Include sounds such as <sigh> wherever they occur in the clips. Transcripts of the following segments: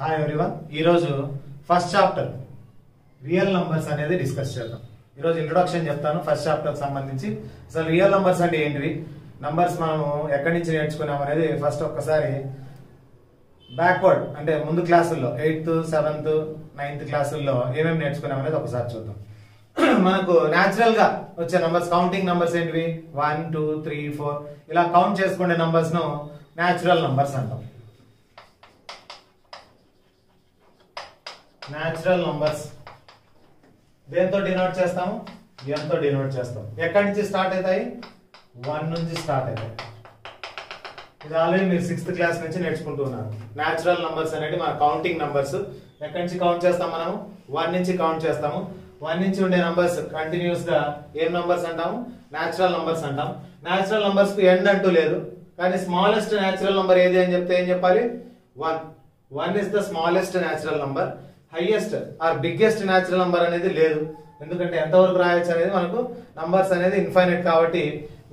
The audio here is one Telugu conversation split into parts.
హాయ్ ఎవ్రీవన్ ఈరోజు ఫస్ట్ చాప్టర్ రియల్ నంబర్స్ అనేది డిస్కస్ చేద్దాం. ఈరోజు ఇంట్రొడక్షన్ చెప్తాను ఫస్ట్ చాప్టర్కి సంబంధించి. అసలు రియల్ నంబర్స్ అంటే ఏంటివి? నంబర్స్ మనము ఎక్కడి నుంచి నేర్చుకున్నాం అనేది ఫస్ట్ ఒక్కసారి బ్యాక్వర్డ్ అంటే ముందు క్లాసుల్లో ఎయిత్ సెవెంత్ నైన్త్ క్లాసుల్లో ఏమేమి నేర్చుకున్నాం అనేది ఒకసారి చూద్దాం. <clears throat> మనకు న్యాచురల్గా వచ్చే నంబర్స్ కౌంటింగ్ నంబర్స్ ఏంటివి? వన్ టూ త్రీ ఫోర్ ఇలా కౌంట్ చేసుకునే నంబర్స్ను న్యాచురల్ నంబర్స్ అంటాం. న్యాచురల్ నంబర్స్ దేంతో డినోట్ చేస్తాము? ఎంతో డినోట్ చేస్తాం. ఎక్కడి నుంచి స్టార్ట్ అవుతాయి? వన్ నుంచి స్టార్ట్ అవుతాయి. ఇది ఆల్రెడీ మీరు సిక్స్త్ క్లాస్ నుంచి నేర్చుకుంటున్నారు న్యాచురల్ నంబర్స్ అనేవి మన కౌంటింగ్ నంబర్స్ ఎక్కడి నుంచి కౌంట్ చేస్తాం మనం వన్ నుంచి కౌంట్ చేస్తాము. వన్ నుంచి ఉండే నంబర్స్ కంటిన్యూస్గా ఏం నంబర్స్ అంటాము? న్యాచురల్ నంబర్స్ అంటాం న్యాచురల్ నంబర్స్కు ఎండ్ అంటూ లేదు. కానీ స్మాలెస్ట్ న్యాచురల్ నంబర్ ఏది అని చెప్తే ఏం చెప్పాలి? One one is the smallest natural number highest or biggest natural number అనేది లేదు. ఎందుకంటే ఎంతవరకు రాయొచ్చు అనేది మనకు నంబర్స్ అనేది ఇన్ఫైనైట్ కాబట్టి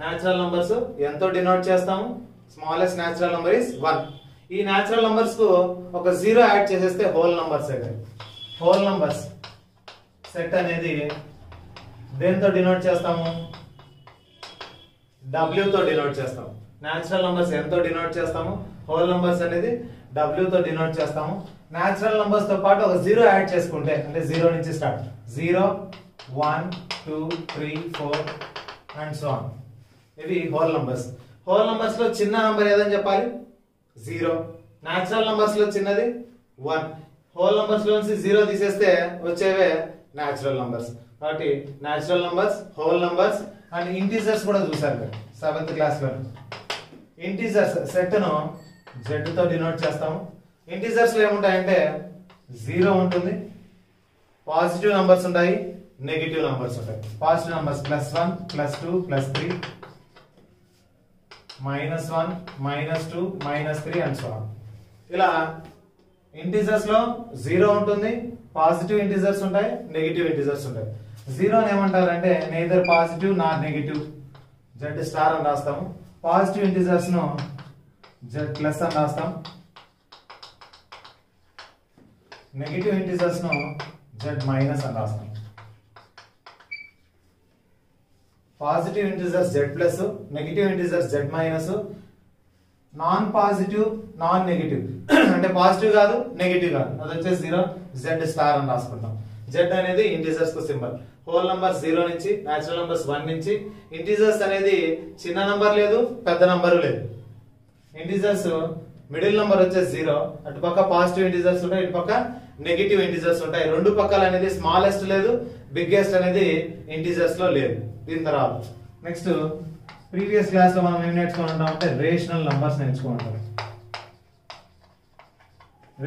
న్యాచురల్ నంబర్స్ ఎంతో డినోట్ చేస్తాము. Smallest natural number is one ఈ న్యాచురల్ నంబర్స్కు ఒక జీరో యాడ్ చేసేస్తే whole numbers whole numbers set అనేది దేంతో డినోట్ చేస్తాము? డబ్ల్యూతో డినోట్ చేస్తాము. న్యాచురల్ నంబర్స్ ఎంతో డినోట్ చేస్తాము. హోల్ నంబర్స్ అనేది డబ్ల్యూతో తో డినోట్ చేస్తాము. న్యాచురల్ నంబర్స్తో పాటు ఒక జీరో యాడ్ చేసుకుంటే అంటే జీరో నుంచి start zero one two three four and so on ఇవి హోల్ నంబర్స్. హోల్ నంబర్స్లో చిన్న నంబర్ ఏదని చెప్పాలి? జీరో న్యాచురల్ నంబర్స్లో చిన్నది? వన్ హోల్ నంబర్స్ నుంచి జీరో తీసేస్తే వచ్చేవే న్యాచురల్ నంబర్స్ కాబట్టి natural numbers whole numbers and integers కూడా చూసారు సెవెంత్ క్లాస్లో ఇంటీజర్స్ సెట్ను ను జెడ్తో డినోట్ చేస్తాము. ఇంటీజర్స్లో ఏముంటాయంటే జీరో ఉంటుంది పాజిటివ్ నంబర్స్ ఉంటాయి నెగిటివ్ నంబర్స్ ఉంటాయి. Positive numbers plus one plus two plus three minus one minus two minus three and so ఇలా ఇంటీజర్స్లో జీరో ఉంటుంది పాజిటివ్ ఇంటీజర్స్ ఉంటాయి నెగిటివ్ ఇంటీజర్స్ ఉంటాయి. జీరో ఏమంటారంటే neither positive not negative Z star అని రాస్తాము. పాజిటివ్ ఇంటీజర్స్ను జెడ్ ప్లస్ అని రాస్తాం. నెగిటివ్ ఇంటీజర్స్ను జెడ్ మైనస్ అని రాస్తాం. Positive integers Z plus negative integers Z minus non positive non negative అంటే పాజిటివ్ కాదు నెగిటివ్ కాదు. అది వచ్చేసి జీరో జెడ్ స్టార్ అని రాసుకుంటాం. జెడ్ అనేది ఇంటిజర్స్కు సింబల్ హోల్ నంబర్ జీరో నుంచి నాచురల్ నంబర్స్ వన్ నుంచి ఇంటీజర్స్ అనేది చిన్న నంబర్ లేదు పెద్ద నంబరు లేదు. ఇంటీజర్స్ మిడిల్ నెంబర్ వచ్చేసి జీరో అటు పక్క పాజిటివ్ ఇంటీజర్స్ ఉంటాయి ఇటు పక్క నెగిటివ్ ఇంటీజర్స్ ఉంటాయి. రెండు పక్కల అనేది స్మాలెస్ట్ లేదు బిగ్గెస్ట్ అనేది ఇంటిజర్స్లో లేదు. దీని తర్వాత నెక్స్ట్ ప్రీవియస్ క్లాస్లో మనం ఏం నేర్చుకుంటాం అంటే రేషనల్ నంబర్స్ నేర్చుకుంటాం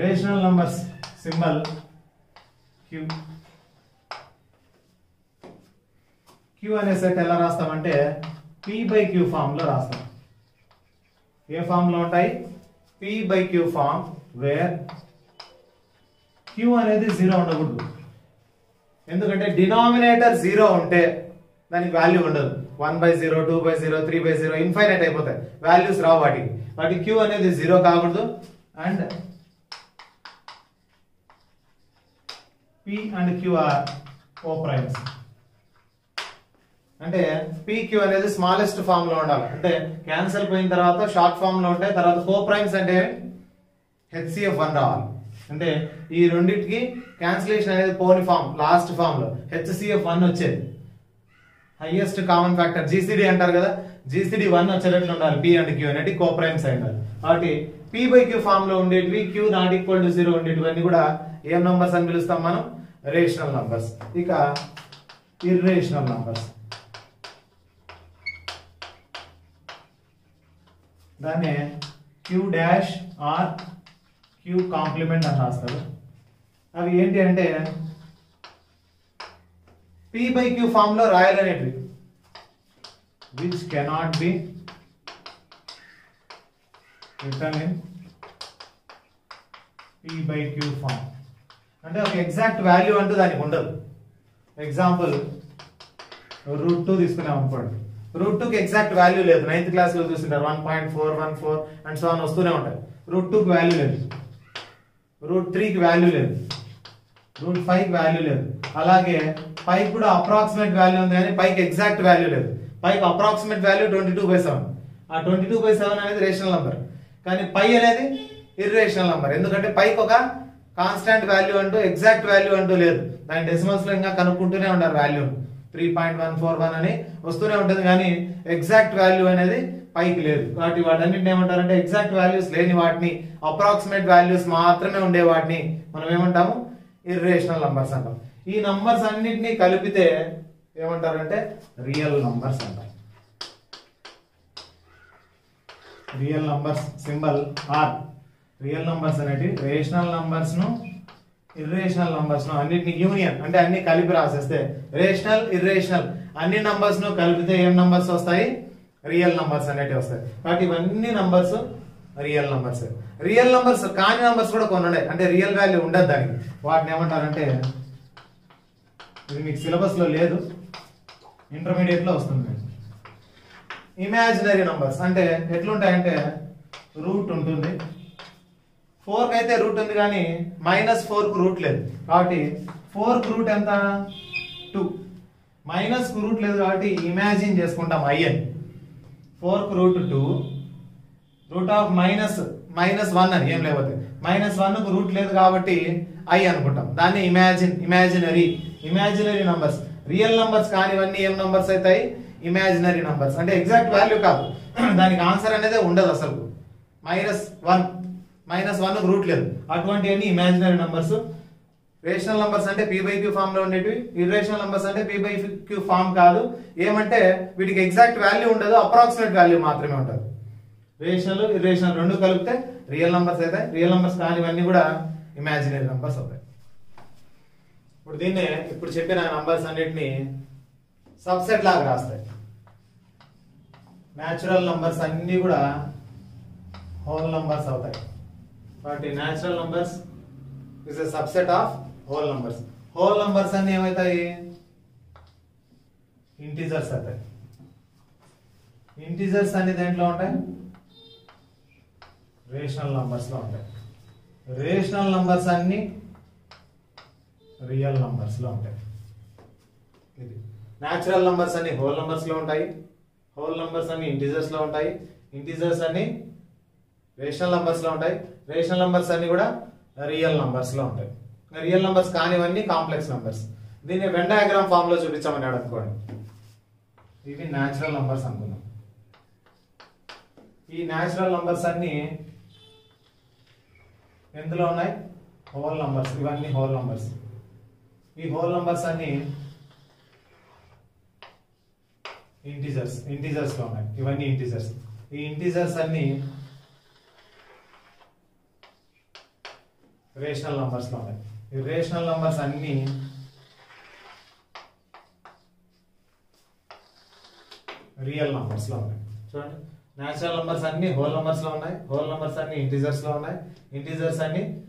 rational numbers symbol Q Q అనే సెట్ ఎలా రాస్తామంటే పీ బై క్యూ ఫామ్లో రాస్తాం. ఏ ఫామ్లో ఉంటాయి? P by Q form where Q అనేది జీరో ఉండకూడదు. ఎందుకంటే డినామినేటర్ జీరో ఉంటే దానికి వాల్యూ ఉండదు. One by zero two by zero three by zero infinite అయిపోతాయి. వాల్యూస్ రావు వాటికి వాటి క్యూ అనేది జీరో కాకూడదు. And P and Q are oh primes అంటే పీక్యూ అనేది స్మాలెస్ట్ ఫామ్లో ఉండాలి. అంటే క్యాన్సల్ పోయిన తర్వాత షార్ట్ ఫామ్లో ఉంటాయి తర్వాత కో ప్రైమ్స్ అంటే హెచ్సిఎఫ్ వన్ రావాలి. అంటే ఈ రెండింటికి క్యాన్సిలేషన్ అనేది పోని ఫామ్ లాస్ట్ ఫామ్లో హెచ్సిఎఫ్ వన్ వచ్చేది. హైయెస్ట్ కామన్ ఫ్యాక్టర్ జీసీడీ అంటారు కదా? జీసీడీ వన్ వచ్చేటట్లు ఉండాలి పీ అండ్ క్యూ అనేది కో ప్రైమ్స్ అయి ఉండాలి కాబట్టి పి బై క్యూ ఫామ్లో ఉండేటివి Q not equal to zero ఉండేటివన్నీ కూడా ఏం నంబర్స్ అని పిలుస్తాం మనం? రేషనల్ నంబర్స్ ఇక ఇర్రేషనల్ నంబర్స్ దాన్ని Q dash or Q complement అని రాస్తారు. అవి ఏంటి అంటే పి బై క్యూ ఫామ్లో రాయాలనేటివి. Which cannot be written in P by Q form అంటే ఒక ఎగ్జాక్ట్ వాల్యూ అంటూ దానికి ఉండదు. ఎగ్జాంపుల్ రూట్ టూ తీసుకున్నాం అనుకోండి. రూట్ టూకి ఎగ్జాక్ట్ వాల్యూ లేదు. నైన్త్ క్లాస్లో చూసింటారు. One point four one four and so వస్తూనే ఉంటాయి రూట్ టూకి వాల్యూ లేదు. రూట్ త్రీకి వాల్యూ లేదు. రూట్ ఫైవ్ వాల్యూ లేదు. అలాగే పైకి కూడా అప్రాక్సిమేట్ వాల్యూ ఉంది కానీ పైకి ఎగ్జాక్ట్ వాల్యూ లేదు. పైకి approximate value twenty two by seven. ఆ ట్వంటీ టూ బై సెవెన్ అనేది రేషనల్ నంబర్ కానీ పై అనేది ఇర్రేషనల్ నంబర్ ఎందుకంటే పైకి ఒక కాన్స్టాంట్ వాల్యూ అంటూ ఎగ్జాక్ట్ వాల్యూ అంటూ లేదు. దాని డెసిమల్స్లో ఇంకా కనుక్కుంటూనే ఉంటారు value. Three point one four one అని వస్తూనే ఉంటుంది కానీ ఎగ్జాక్ట్ వాల్యూ అనేది పైకి లేదు. కాబట్టి వాటన్నిటిని ఏమంటారంటే ఎగ్జాక్ట్ వాల్యూస్ లేని వాటిని అప్రాక్సిమేట్ వాల్యూస్ మాత్రమే ఉండే వాటిని మనం ఏమంటాము? ఇర్రేషనల్ నంబర్స్ అంటాం. ఈ నంబర్స్ అన్నిటినీ కలిపితే ఏమంటారంటే రియల్ నంబర్స్ అంటారు real numbers symbol R real numbers అనేటివి రేషనల్ నంబర్స్ను ఇర్రేషనల్ నంబర్స్ను అన్నిటిని యూనియన్ అంటే అన్ని కలిపి రాసేస్తే రేషనల్ ఇర్రేషనల్ అన్ని నంబర్స్ను కలిపితే ఏం నంబర్స్ వస్తాయి? రియల్ నంబర్స్ అనేటివి వస్తాయి. కాబట్టి ఇవన్నీ numbers real numbers real numbers కాని నంబర్స్ కూడా కొన్ని ఉన్నాయి. అంటే రియల్ వాల్యూ ఉండదు దానికి. వాటిని ఏమంటారంటే ఇది మీకు సిలబస్లో లేదు. ఇంటర్మీడియట్లో వస్తుంది ఇమాజినరీ నంబర్స్ అంటే ఎట్లుంటాయంటే రూట్ ఉంటుంది. ఫోర్ అయితే రూట్ ఉంది కానీ మైనస్ ఫోర్కు రూట్ లేదు. కాబట్టి ఫోర్కు రూట్ ఎంత? టూ. మైనస్కు రూట్ లేదు కాబట్టి ఇమాజిన్ చేసుకుంటాం ఐఎన్. అని ఫోర్కు root two. Root of minus minus one అని ఏం లేకపోతే. మైనస్ వన్కు రూట్ లేదు కాబట్టి ఐ అనుకుంటాం. దాన్ని imagine imaginary. Imaginary numbers. Real numbers కానివన్నీ ఏం నంబర్స్ అవుతాయి? Imaginary numbers. అంటే ఎగ్జాక్ట్ వాల్యూ కాదు. <clears throat> దానికి ఆన్సర్ అనేది ఉండదు అసలు. Minus one. Minus one root లేదు. అటువంటి అన్ని ఇమాజినరీ నంబర్స్ రేషనల్ నంబర్స్ అంటే పీ బై క్యూ ఫామ్లో ఉండేటివి. ఇర్రేషనల్ నంబర్స్ అంటే పీ బై క్యూ ఫామ్ కాదు. ఏమంటే వీటికి ఎగ్జాక్ట్ వాల్యూ ఉండదు అప్రాక్సిమేట్ వాల్యూ మాత్రమే ఉంటుంది. రేషనల్ ఇర్రేషనల్ రెండు కలిపితే రియల్ నంబర్స్ అయితే రియల్ నంబర్స్ కానివన్నీ కూడా ఇమాజినరీ నంబర్స్ అవుతాయి. ఇప్పుడు దీన్నే ఇప్పుడు చెప్పిన నంబర్స్ అన్నిటిని సబ్సెట్ లాగా రాస్తాయి. న్యాచురల్ నంబర్స్ అన్ని కూడా హోల్ నంబర్స్ అవుతాయి. కాబట్టి natural numbers is a subset of whole numbers whole numbers అన్ని ఏమవుతాయి ఇంటీజర్స్ అవుతాయి. ఇంటీజర్స్ అన్ని దేంట్లో ఉంటాయి? రేషనల్ నంబర్స్లో ఉంటాయి. రేషనల్ నంబర్స్ అన్ని రియల్ నంబర్స్లో ఉంటాయి. ఇది. న్యాచురల్ నంబర్స్ అన్ని హోల్ నంబర్స్లో ఉంటాయి. హోల్ నంబర్స్ అన్ని ఇంటీజర్స్లో ఉంటాయి. ఇంటీజర్స్ అన్ని రేషనల్ నంబర్స్లో ఉంటాయి. రేషనల్ నంబర్స్ అన్ని కూడా రియల్ నంబర్స్లో ఉంటాయి. రియల్ నంబర్స్ కానివన్నీ కాంప్లెక్స్ నంబర్స్. దీన్ని వెన్ డయాగ్రామ్ ఫామ్లో చూపించామన్నాడు అనుకోండి ఇవి న్యాచురల్ నంబర్స్ అనుకున్నాం ఈ న్యాచురల్ నంబర్స్ అన్ని ఎందులో ఉన్నాయి? హోల్ నంబర్స్ ఇవన్నీ హోల్ నంబర్స్ ఈ హోల్ నంబర్స్ అన్ని ఇంటీజర్స్ ఇంటీజర్స్లో ఉన్నాయి. ఇవన్నీ ఇంటీజర్స్ ఈ ఇంటీజర్స్ అన్ని రేషనల్ నంబర్స్లో ఉన్నాయి ఈ రేషనల్ నంబర్స్ అన్నీ రియల్ నంబర్స్లో ఉన్నాయి చూడండి. న్యాచురల్ నంబర్స్ అన్ని హోల్ నంబర్స్లో ఉన్నాయి. హోల్ నంబర్స్ అన్ని ఇంటీజర్స్లో ఉన్నాయి. ఇంటీజర్స్ అన్ని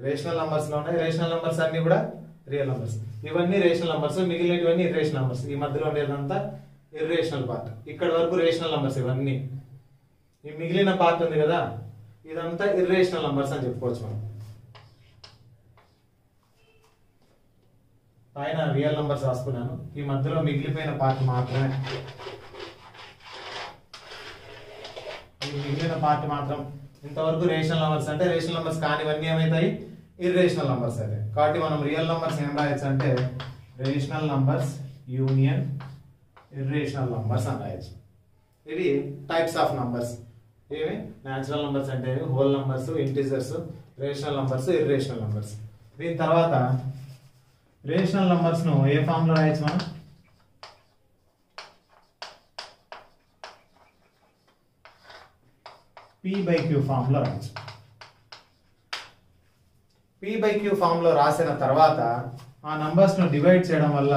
రేషనల్ నంబర్స్లో ఉన్నాయి. రేషనల్ నంబర్స్ అన్ని కూడా రియల్ నంబర్స్. ఇవన్నీ రేషనల్ నంబర్స్. మిగిలినవన్నీ ఇర్రేషనల్ నంబర్స్. ఈ మధ్యలో ఉండేదంతా ఇర్రేషనల్ పార్ట్ ఇక్కడ వరకు రేషనల్ నంబర్స్ ఇవన్నీ. ఈ మిగిలిన పార్ట్ ఉంది కదా? ఇదంతా ఇర్రేషనల్ నంబర్స్ అని చెప్పుకోవచ్చు మనం. పైన రియల్ నంబర్స్ రాసుకున్నాను. ఈ మధ్యలో మిగిలిపోయిన పార్ట్ మాత్రమే. ఈ మిగిలిన పార్ట్ మాత్రం ఇంతవరకు రేషనల్ నంబర్స్ అంటే రేషనల్ నంబర్స్ కానివన్నీ ఏమవుతాయి ఇర్రేషనల్ నంబర్స్ అయితే. కాబట్టి మనం రియల్ నంబర్స్ ఏం రాయొచ్చు అంటే rational numbers union irrational numbers అని రాయొచ్చు. ఇవి టైప్స్ ఆఫ్ నంబర్స్. ఇవి న్యాచురల్ నంబర్స్ అంటే whole numbers integers rational numbers irrational numbers. దీని తర్వాత రేషనల్ నంబర్స్ను ఏ ఫామ్లో రాయొచ్చు మనం? పి బై క్యూ ఫామ్లో రాయొచ్చు. పి బై క్యూ ఫామ్లో రాసిన తర్వాత ఆ నంబర్స్ను డివైడ్ చేయడం వల్ల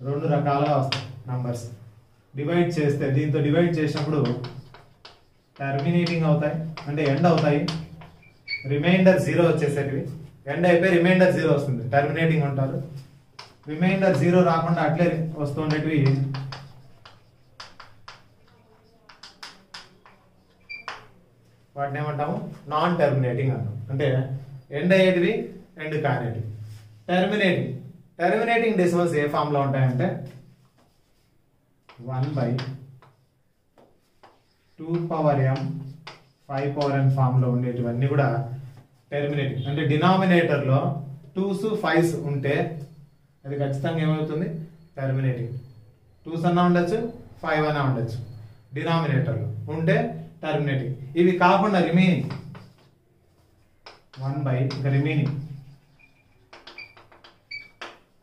రెండు రకాలుగా వస్తాయి నంబర్స్ డివైడ్ చేస్తే దీంతో డివైడ్ చేసినప్పుడు టర్మినేటింగ్ అవుతాయి అంటే ఎండ్ అవుతాయి. రిమైండర్ జీరో వచ్చేసేటివి. ఎండ్ అయిపోయి రిమైండర్ జీరో వస్తుంది. టర్మినేటింగ్ ఉంటారు రిమైండర్ జీరో రాకుండా అట్లే వస్తుండేటివి. వాటిని ఏమంటాము? నాన్ టర్మినేటింగ్ అంటాం. అంటే ఎండ్ అయ్యేటివి ఎండ్ కానేటివి. టెర్మినేటింగ్ టెర్మినేటింగ్ డెసిమల్స్ ఏ ఫామ్లో ఉంటాయంటే? One by two power M five power M ఫామ్లో ఉండేటివన్నీ కూడా టెర్మినేటింగ్ అంటే డినామినేటర్లో టూస్ ఫైవ్స్ ఉంటే అది ఖచ్చితంగా ఏమవుతుంది? టెర్మినేటింగ్ టూస్ అన్నా ఉండొచ్చు ఫైవ్ అన్నా ఉండొచ్చు. డినామినేటర్లో ఉంటే టర్మినేటింగ్ ఇవి కాకుండా రిమైనింగ్ వన్ బై ఇంకా రిమైనింగ్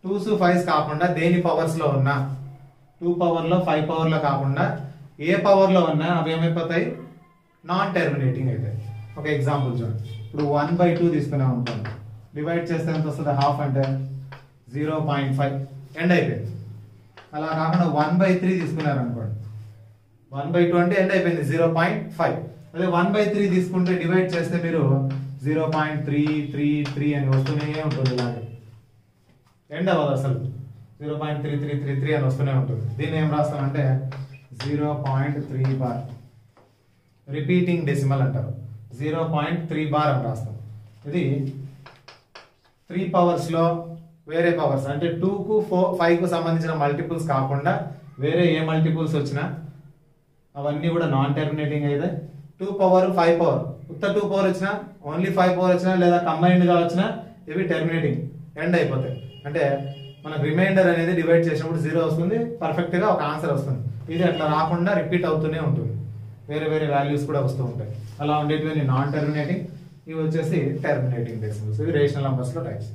టూస్ ఫైవ్స్ కాకుండా దేని పవర్స్లో ఉన్నా? టూ పవర్లో ఫైవ్ పవర్లో కాకుండా ఏ పవర్లో ఉన్నా అవి ఏమైపోతాయి? నాన్ టెర్మినేటింగ్ అవుతాయి ఒక ఎగ్జాంపుల్ చూడండి. ఇప్పుడు వన్ బై టూ తీసుకున్నాం అనుకోండి డివైడ్ చేస్తే ఎంత వస్తుంది? హాఫ్ అంటే జీరో పాయింట్ ఫైవ్ ఎండ్ అయిపోయింది. అలా కాకుండా వన్ బై త్రీ తీసుకున్నారు అనుకోండి వన్ బై టూ అంటే ఎండ్ అయిపోయింది జీరో పాయింట్ ఫైవ్ అదే వన్ బై త్రీ తీసుకుంటే డివైడ్ చేస్తే మీరు zero point three three three అని వస్తూనే ఉంటుంది ఇలాగే. ఎండ్ అవ్వదు అసలు. Zero point three three three three అని వస్తూనే ఉంటుంది. దీన్ని ఏం రాస్తామంటే zero point three bar repeating decimal అంటారు. జీరో పాయింట్ త్రీ బార్ అని రాస్తాం. ఇది త్రీ పవర్స్లో వేరే పవర్స్ అంటే టూకు ఫోర్ ఫైవ్కు సంబంధించిన మల్టిపుల్స్ కాకుండా వేరే ఏ మల్టిపుల్స్ వచ్చినా అవన్నీ కూడా నాన్ టెర్మినేటింగ్ అయితే టూ పవర్ ఫైవ్ పవర్ ఉత్త టూ పవర్ వచ్చినా ఓన్లీ ఫైవ్ పవర్ వచ్చినా లేదా కంబైన్డ్గా వచ్చినా ఇవి టెర్మినేటింగ్ ఎండ్ అయిపోతాయి. అంటే మనకు రిమైండర్ అనేది డివైడ్ చేసినప్పుడు జీరో వస్తుంది పర్ఫెక్ట్గా ఒక ఆన్సర్ వస్తుంది. ఇది అట్లా రాకుండా రిపీట్ అవుతూనే ఉంటుంది. వేరే వేరే వాల్యూస్ కూడా వస్తూ ఉంటాయి. అలా ఉండేటివి నాన్ టెర్మినేటింగ్ ఇవి వచ్చేసి టెర్మినేటింగ్ డెసిమల్స్ ఇవి రేషనల్ నంబర్స్లో టైప్స్